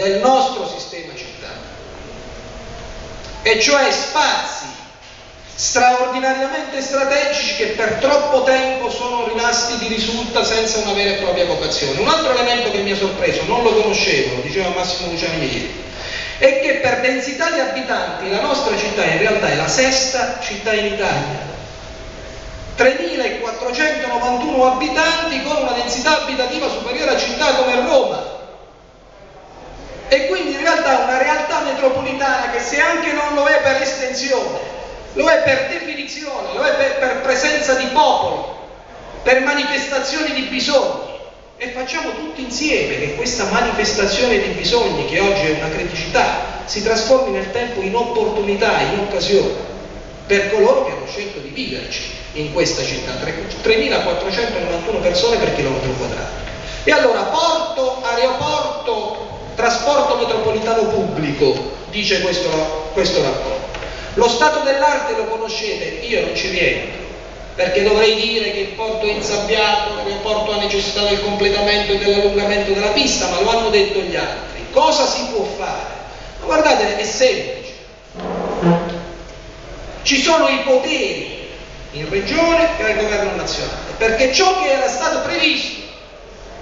del nostro sistema città, e cioè spazi straordinariamente strategici che per troppo tempo sono rimasti di risulta senza una vera e propria vocazione. Un altro elemento che mi ha sorpreso, non lo conoscevo, lo diceva Massimo Luciani ieri, è che per densità di abitanti la nostra città in realtà è la sesta città in Italia. 3.491 abitanti con una densità abitativa superiore a città come Roma. E quindi in realtà una realtà metropolitana che se anche non lo è per estensione, lo è per definizione, lo è per, per presenza di popolo, per manifestazioni di bisogni e facciamo tutti insieme che questa manifestazione di bisogni, che oggi è una criticità, si trasformi nel tempo in opportunità, in occasione per coloro che hanno scelto di viverci in questa città, 3.491 persone per chilometro quadrato. E allora porto, aeroporto, trasporto metropolitano pubblico, dice questo, questo rapporto. Lo stato dell'arte lo conoscete, io non ci rientro, perché dovrei dire che il porto è insabbiato, che il porto ha necessità del completamento e dell'allungamento della pista, ma lo hanno detto gli altri. Cosa si può fare? Ma guardate, è semplice. Ci sono i poteri in regione e al governo nazionale, perché ciò che era stato previsto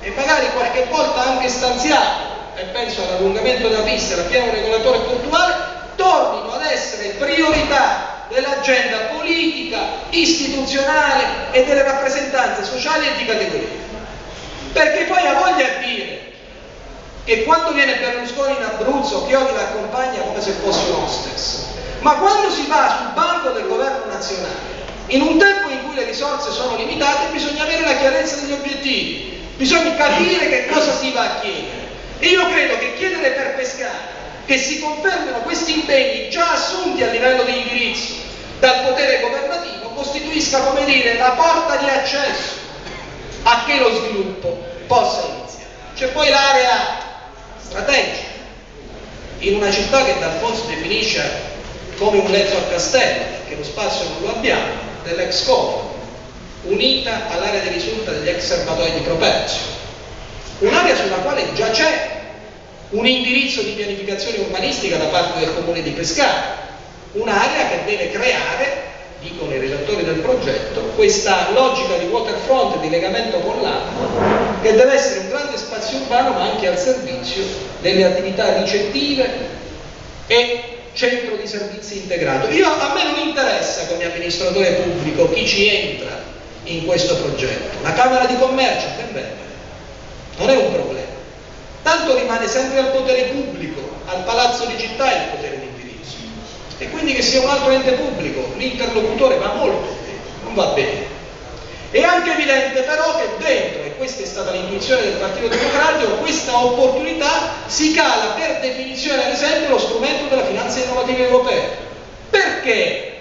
e magari qualche volta anche stanziato, e penso all'allungamento della pista e al piano regolatore portuale, tornino ad essere priorità dell'agenda politica, istituzionale e delle rappresentanze sociali e di categoria. Perché poi ha voglia di dire che quando viene Berlusconi in Abruzzo Chiodi l'accompagna come se fosse un hostess, ma quando si va sul banco del governo nazionale, in un tempo in cui le risorse sono limitate, bisogna avere la chiarezza degli obiettivi, bisogna capire che cosa si va a chiedere. E io credo che chiedere per pescare che si confermino questi impegni già assunti a livello di indirizzo dal potere governativo costituisca, come dire, la porta di accesso a che lo sviluppo possa iniziare. C'è poi l'area strategica, in una città che D'Alfonso definisce come un letto a castello, perché lo spazio non lo abbiamo, dell'ex Covo, unita all'area di risulta degli ex serbatoi di Properzio, un'area sulla quale già c'è un indirizzo di pianificazione urbanistica da parte del comune di Pescara, un'area che deve creare, dicono i redattori del progetto, questa logica di waterfront, di legamento con l'acqua, che deve essere un grande spazio urbano ma anche al servizio delle attività ricettive e centro di servizi integrato. Io, a me non interessa come amministratore pubblico chi ci entra in questo progetto. La Camera di Commercio, ben bene, non è un problema tanto rimane sempre al potere pubblico, al palazzo di città il potere di indirizzo. E quindi che sia un altro ente pubblico, l'interlocutore va molto bene, non va bene. È anche evidente però che dentro, e questa è stata l'intuizione del Partito Democratico, questa opportunità si cala per definizione ad esempio lo strumento della finanza innovativa europea. Perché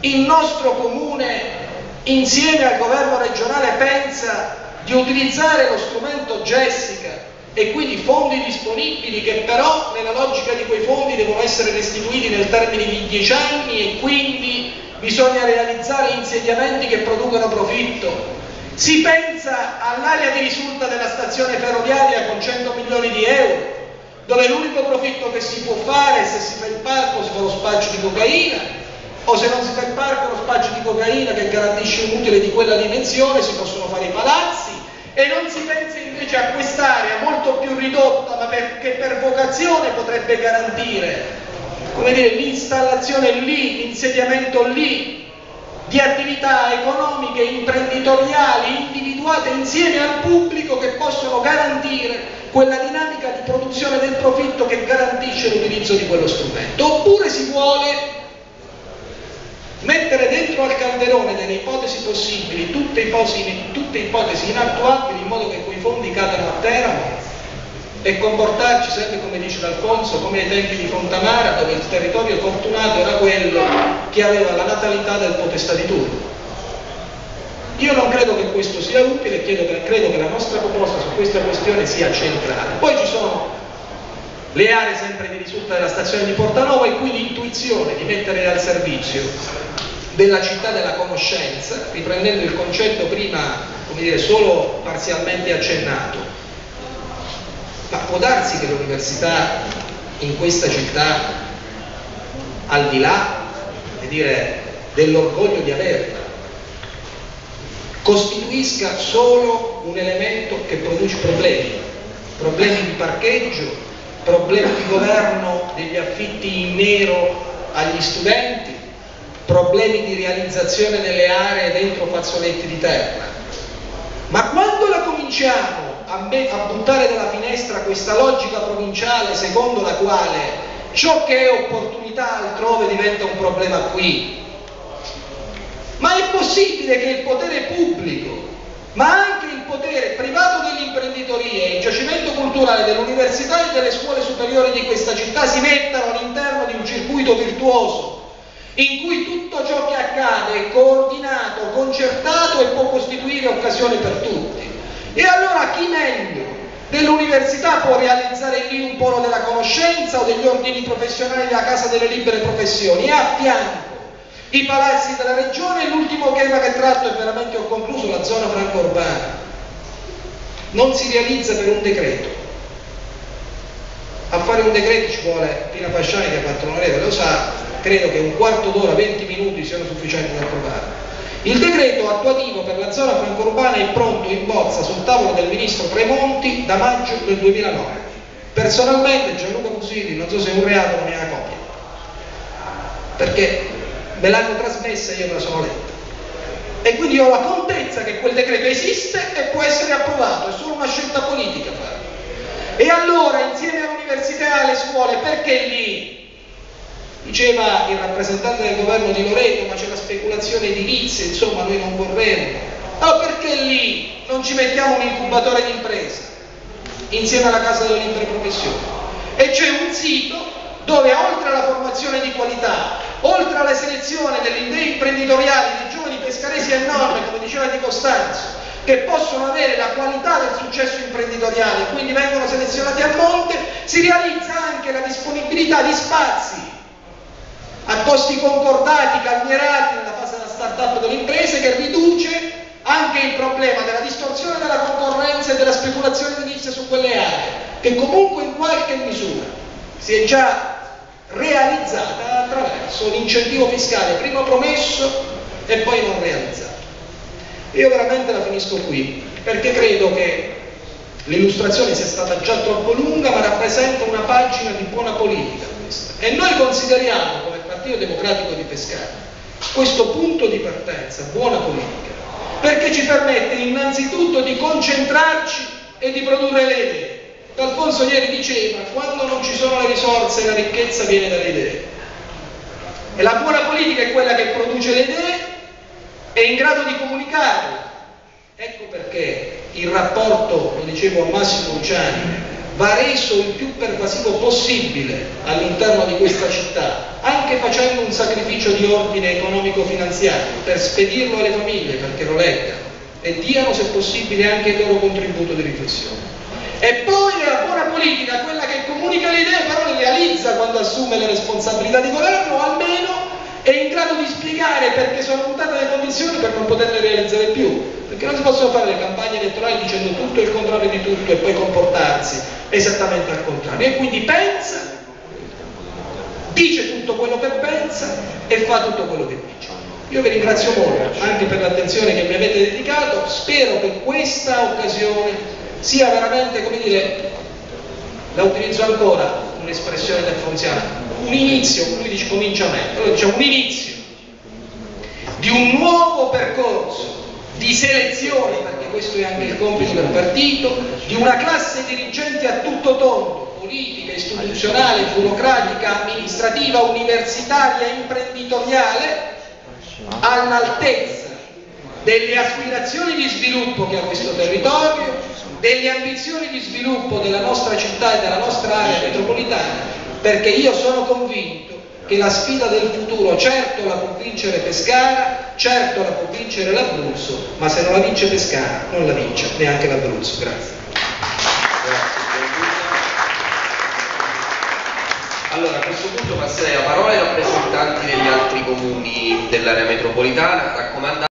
il nostro comune insieme al governo regionale pensa di utilizzare lo strumento Jessica e quindi fondi disponibili che però nella logica di quei fondi devono essere restituiti nel termine di 10 anni e quindi bisogna realizzare insediamenti che producano profitto. Si pensa all'area di risulta della stazione ferroviaria con 100 milioni di euro, dove l'unico profitto che si può fare se si fa il parco si fa lo spaccio di cocaina, o se non si fa il parco lo spaccio di cocaina che garantisce un utile di quella dimensione, si possono fare i palazzi, e non si pensa invece a quest'area molto più ridotta ma che per vocazione potrebbe garantire l'installazione lì, l'insediamento lì di attività economiche, imprenditoriali, individuate insieme al pubblico che possono garantire quella dinamica di produzione del profitto che garantisce l'utilizzo di quello strumento. Oppure si vuole al calderone delle ipotesi possibili tutte ipotesi, tutte ipotesi inattuabili in modo che quei fondi cadano a terra e comportarci sempre come dice D'Alfonso come ai tempi di Fontamara dove il territorio fortunato era quello che aveva la natalità del potestà di turno. Io non credo che questo sia utile che, credo che la nostra proposta su questa questione sia centrale. Poi ci sono le aree sempre di risulta della stazione di Portanova e qui l'intuizione di mettere al servizio della città della conoscenza, riprendendo il concetto prima, dire, solo parzialmente accennato, Ma può darsi che l'università in questa città, al di là dell'orgoglio di averla, costituisca solo un elemento che produce problemi, problemi di parcheggio, problemi di governo degli affitti in nero agli studenti, problemi di realizzazione delle aree dentro fazzoletti di terra. Ma quando la cominciamo a, a buttare dalla finestra questa logica provinciale secondo la quale ciò che è opportunità altrove diventa un problema qui, ma è possibile che il potere pubblico, ma anche il potere privato dell'imprenditoria e il giacimento culturale dell'università e delle scuole superiori di questa città si mettano all'interno di un circuito virtuoso in cui tutto ciò che accade è coordinato, concertato e può costituire occasione per tutti. E allora chi meglio dell'università può realizzare lì un polo della conoscenza o degli ordini professionali della Casa delle Libere Professioni e a fianco i palazzi della regione e l'ultimo tema che tratto e veramente ho concluso, la zona franco-urbana. Non si realizza per un decreto. A fare un decreto ci vuole Pina Fasciani che ha fatto l'onorevole, lo sa, credo che un quarto d'ora, 20 minuti siano sufficienti per approvare. Il decreto attuativo per la zona franco-urbana è pronto in bozza sul tavolo del ministro Tremonti da maggio del 2009. Personalmente Gianluca Musili, non so se è un reato, non ha una copia. Perché me l'hanno trasmessa e io me la sono letta. E quindi ho la contezza che quel decreto esiste e può essere approvato, è solo una scelta politica farlo. E allora insieme all'università e alle scuole, perché lì? Diceva il rappresentante del governo di Loreto, ma c'è la speculazione edilizia, insomma noi non vorremmo. Allora perché lì non ci mettiamo un incubatore di impresa insieme alla Casa Professioni? E c'è un sito dove oltre alla formazione di qualità oltre alla selezione delle idee imprenditoriali di giovani pescaresi enormi, come diceva Di Costanzo, che possono avere la qualità del successo imprenditoriale e quindi vengono selezionati a monte, si realizza anche la disponibilità di spazi a costi concordati, calmierati nella fase della start-up delle imprese che riduce anche il problema della distorsione della concorrenza e della speculazione edilizia su quelle aree, che comunque in qualche misura si è già realizzata attraverso l'incentivo fiscale prima promesso e poi non realizzato. Io veramente la finisco qui perché credo che l'illustrazione sia stata già troppo lunga ma rappresenta una pagina di buona politica questa. E noi consideriamo Partito Democratico di Pescara questo punto di partenza buona politica perché ci permette innanzitutto di concentrarci e di produrre le idee D'Alfonso ieri diceva, quando non ci sono le risorse la ricchezza viene dalle idee. E la buona politica è quella che produce le idee, è in grado di comunicarle. Ecco perché il rapporto, lo dicevo a Massimo Luciani, va reso il più pervasivo possibile all'interno di questa città, anche facendo un sacrificio di ordine economico-finanziario per spedirlo alle famiglie perché lo leggano e diano se possibile anche il loro contributo di riflessione. E poi la buona politica, quella che comunica le idee, però le realizza quando assume le responsabilità di governo, almeno è in grado di spiegare perché sono mutate le condizioni per non poterle realizzare più. Perché non si possono fare le campagne elettorali dicendo tutto il contrario di tutto e poi comportarsi esattamente al contrario. E quindi pensa, dice tutto quello che pensa e fa tutto quello che dice. Io vi ringrazio molto anche per l'attenzione che mi avete dedicato, spero che questa occasione sia veramente, come dire, la utilizzo ancora un'espressione del Fonziano, un inizio, lui dice cominciamento, allora diciamo un inizio di un nuovo percorso di selezione, perché questo è anche il compito del partito, di una classe dirigente a tutto tondo, politica, istituzionale, burocratica, amministrativa, universitaria, imprenditoriale, all'altezza delle aspirazioni di sviluppo che ha questo territorio, delle ambizioni di sviluppo della nostra città e della nostra area metropolitana, perché io sono convinto che la sfida del futuro certo la può vincere Pescara, certo la può vincere l'Abruzzo, ma se non la vince Pescara non la vince neanche l'Abruzzo. Grazie. Allora, a questo punto passerei la parola ai rappresentanti degli altri comuni dell'area metropolitana, raccomandando